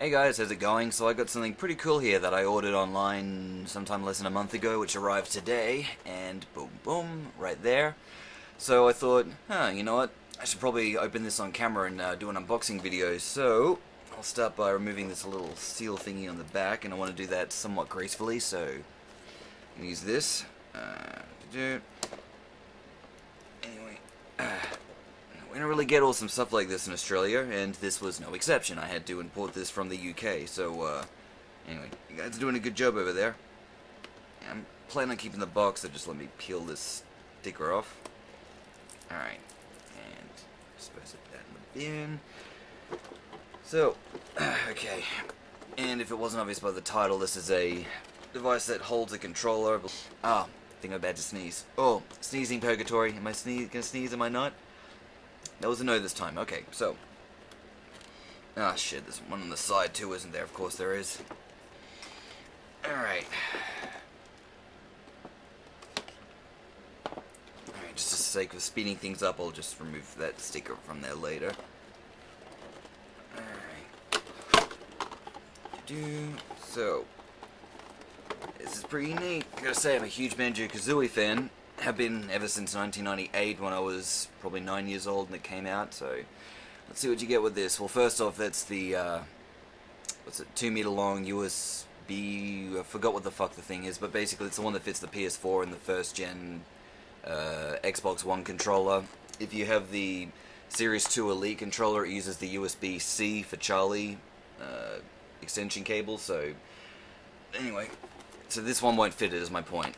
Hey guys, how's it going? So I got something pretty cool here that I ordered online sometime less than a month ago, which arrived today, and boom boom, right there. So I thought, huh, you know what, I should probably open this on camera and uh, do an unboxing video, so I'll start by removing this little seal thingy on the back, and I want to do that somewhat gracefully, so use this. Uh, anyway, we don't really get awesome stuff like this in Australia, and this was no exception. I had to import this from the UK, so, uh, anyway, you guys are doing a good job over there. I'm planning on keeping the box, so just let me peel this sticker off. Alright, and suppose put that in the bin. So, okay, and if it wasn't obvious by the title, this is a device that holds a controller. Ah, I think I'm about to sneeze. Oh, sneezing purgatory. Am I sneeze gonna sneeze? Am I not? That was a no this time. Okay, so. Ah, shit, there's one on the side too, isn't there? Of course there is. Alright. Alright, just for the sake of speeding things up, I'll just remove that sticker from there later. Alright. So, this is pretty neat. I gotta say, I'm a huge Banjo-Kazooie fan have been ever since 1998 when I was probably nine years old and it came out. So let's see what you get with this. Well, first off, that's the uh, what's it, two meter long USB. I forgot what the fuck the thing is, but basically it's the one that fits the PS4 and the first gen uh, Xbox One controller. If you have the Series 2 Elite controller, it uses the USB-C for Charlie uh, extension cable. So anyway, so this one won't fit it, is my point.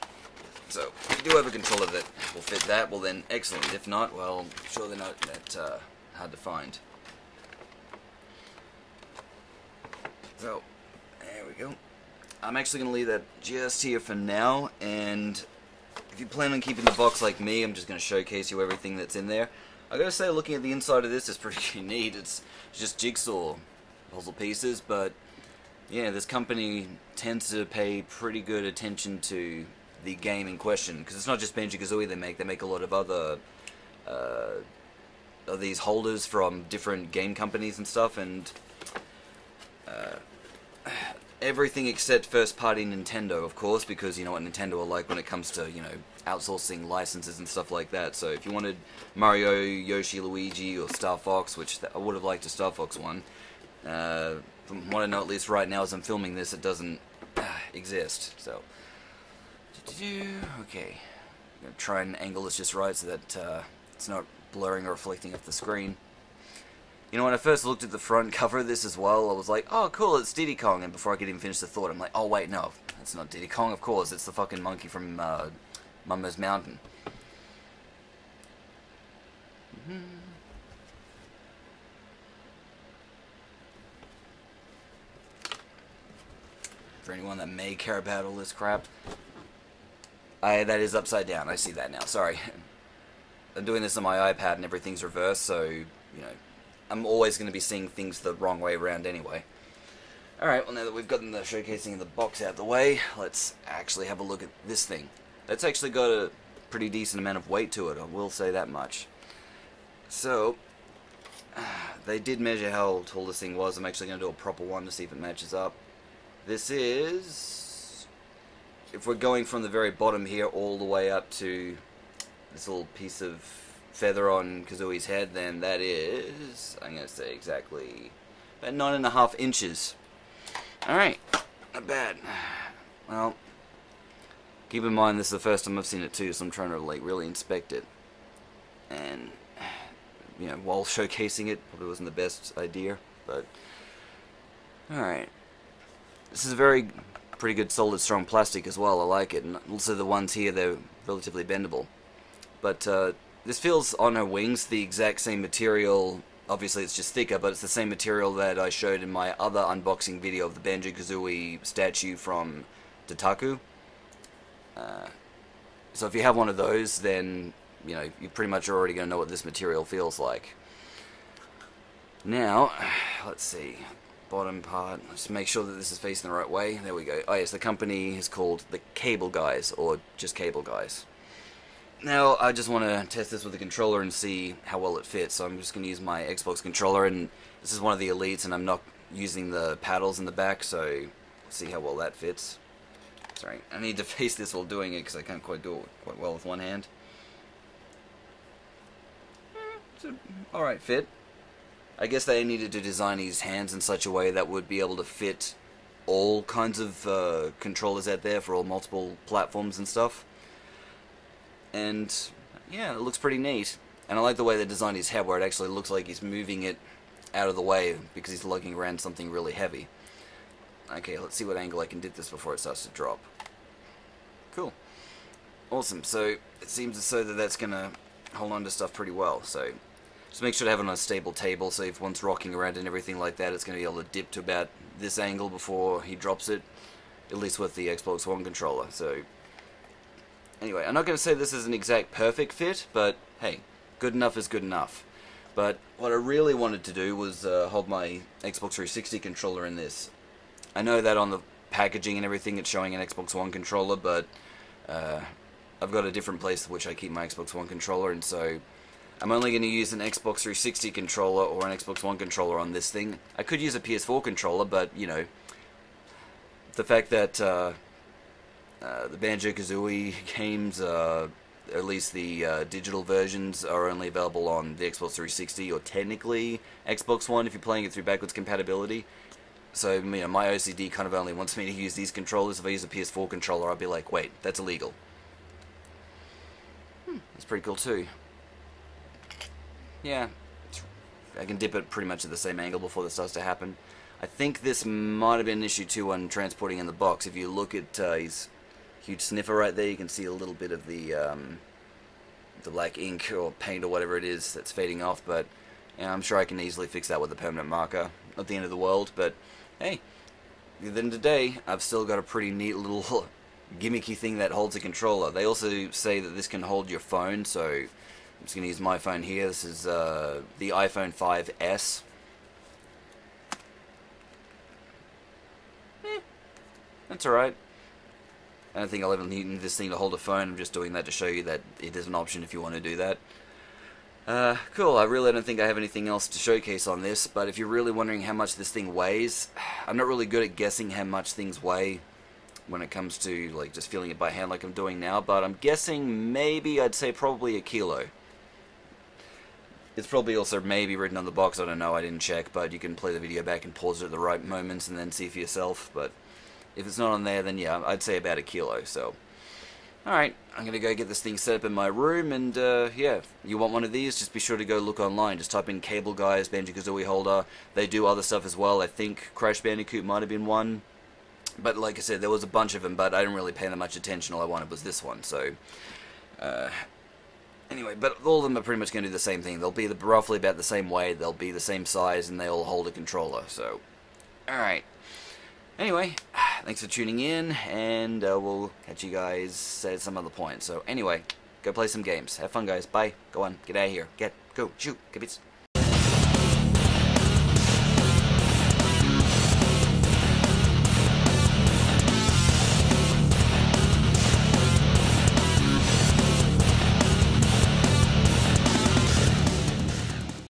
So, if you do have a controller that will fit that, well then, excellent. If not, well, I'm sure they're not that uh, hard to find. So, there we go. I'm actually going to leave that just here for now, and if you plan on keeping the box like me, I'm just going to showcase you everything that's in there. I gotta say, looking at the inside of this is pretty neat. It's just jigsaw puzzle pieces, but yeah, this company tends to pay pretty good attention to the game in question because it's not just Banjo Kazooie they make; they make a lot of other uh, these holders from different game companies and stuff, and uh, everything except first-party Nintendo, of course, because you know what Nintendo are like when it comes to you know outsourcing licenses and stuff like that. So if you wanted Mario, Yoshi, Luigi, or Star Fox, which I would have liked a Star Fox one. Uh, from what I know, at least right now as I'm filming this, it doesn't uh, exist. So. Okay. I'm going to try and angle this just right so that uh, it's not blurring or reflecting off the screen. You know, when I first looked at the front cover of this as well, I was like, oh, cool, it's Diddy Kong. And before I could even finish the thought, I'm like, oh, wait, no, it's not Diddy Kong, of course. It's the fucking monkey from uh, Mumbo's Mountain. Mm -hmm. For anyone that may care about all this crap, I, that is upside down. I see that now. Sorry. I'm doing this on my iPad and everything's reversed, so, you know, I'm always going to be seeing things the wrong way around anyway. Alright, well now that we've gotten the showcasing of the box out of the way, let's actually have a look at this thing. That's actually got a pretty decent amount of weight to it, I will say that much. So, they did measure how tall this thing was. I'm actually going to do a proper one to see if it matches up. This is if we're going from the very bottom here all the way up to this little piece of feather on Kazooie's head, then that is, I'm going to say exactly, about nine and a half inches. Alright, not bad. Well, keep in mind this is the first time I've seen it too, so I'm trying to like really inspect it. And, you know, while showcasing it, probably wasn't the best idea, but, alright. This is a very pretty good solid strong plastic as well, I like it. And also the ones here, they're relatively bendable. But uh, this feels on her wings the exact same material. Obviously it's just thicker, but it's the same material that I showed in my other unboxing video of the Banjo-Kazooie statue from Totaku. Uh, so if you have one of those, then you know you're pretty much are already going to know what this material feels like. Now, let's see bottom part. Just make sure that this is facing the right way. There we go. Oh yes, the company is called the Cable Guys, or just Cable Guys. Now, I just want to test this with the controller and see how well it fits. So I'm just going to use my Xbox controller, and this is one of the Elites, and I'm not using the paddles in the back, so see how well that fits. Sorry, I need to face this while doing it because I can't quite do it quite well with one hand. Alright fit. I guess they needed to design his hands in such a way that would be able to fit all kinds of uh, controllers out there for all multiple platforms and stuff. And yeah, it looks pretty neat. And I like the way they designed his head where it actually looks like he's moving it out of the way because he's lugging around something really heavy. Okay, let's see what angle I can dip this before it starts to drop. Cool. Awesome, so it seems as though that that's going to hold on to stuff pretty well. So just make sure to have it on a stable table so if one's rocking around and everything like that, it's going to be able to dip to about this angle before he drops it, at least with the Xbox One controller. So anyway, I'm not going to say this is an exact perfect fit, but hey, good enough is good enough. But what I really wanted to do was uh, hold my Xbox 360 controller in this. I know that on the packaging and everything it's showing an Xbox One controller, but uh, I've got a different place which I keep my Xbox One controller, and so I'm only going to use an Xbox 360 controller or an Xbox One controller on this thing. I could use a PS4 controller, but, you know, the fact that uh, uh, the Banjo-Kazooie games, uh, at least the uh, digital versions, are only available on the Xbox 360 or technically Xbox One if you're playing it through backwards compatibility. So, you know, my OCD kind of only wants me to use these controllers. If I use a PS4 controller, I'll be like, wait, that's illegal. Hmm, that's pretty cool too. Yeah, I can dip it pretty much at the same angle before this starts to happen. I think this might have been an issue too when transporting in the box. If you look at uh, his huge sniffer right there, you can see a little bit of the um, the black ink or paint or whatever it is that's fading off. But I'm sure I can easily fix that with a permanent marker. Not the end of the world, but hey, then today I've still got a pretty neat little gimmicky thing that holds a controller. They also say that this can hold your phone, so I'm just going to use my phone here. This is uh, the iPhone 5S. Eh, that's alright. I don't think I'll ever need this thing to hold a phone. I'm just doing that to show you that it is an option if you want to do that. Uh, cool, I really don't think I have anything else to showcase on this, but if you're really wondering how much this thing weighs, I'm not really good at guessing how much things weigh when it comes to like just feeling it by hand like I'm doing now, but I'm guessing maybe I'd say probably a kilo. It's probably also maybe written on the box, I don't know, I didn't check, but you can play the video back and pause it at the right moments and then see for yourself, but if it's not on there, then yeah, I'd say about a kilo, so... Alright, I'm gonna go get this thing set up in my room, and uh, yeah, you want one of these, just be sure to go look online, just type in Cable Guys, Banjo-Kazooie Holder, they do other stuff as well, I think Crash Bandicoot might have been one, but like I said, there was a bunch of them, but I didn't really pay that much attention, all I wanted was this one, so... Uh, Anyway, but all of them are pretty much going to do the same thing. They'll be the, roughly about the same weight, they'll be the same size, and they'll hold a controller. So, alright. Anyway, thanks for tuning in, and uh, we'll catch you guys at some other point. So, anyway, go play some games. Have fun, guys. Bye. Go on. Get out of here. Get. Go. Shoot. Get.